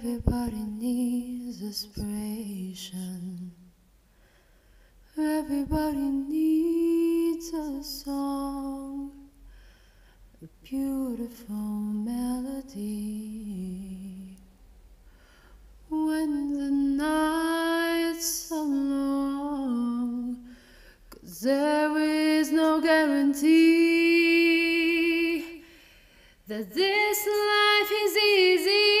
Everybody needs inspiration. Everybody needs a song, a beautiful melody. When the night's so long, cause there is no guarantee that this life is easy.